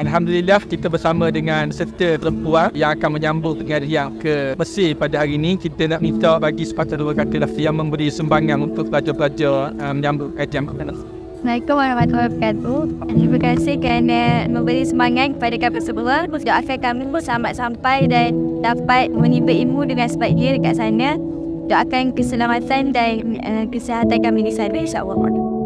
Alhamdulillah kita bersama dengan serta perempuan yang akan menyambut pengajian ke Mesir pada hari ini. Kita nak minta bagi sepatah dua kata lah yang memberi sumbangan untuk pelajar-pelajar uh, um, menyambut kajian ke Assalamualaikum warahmatullahi wabarakatuh. Terima kasih kerana memberi sumbangan kepada kami semua. Doakan kami pun selamat sampai dan dapat menimba ilmu dengan sebaik dia dekat sana. Doakan keselamatan dan uh, kesihatan kami di sana insyaAllah. Terima kasih.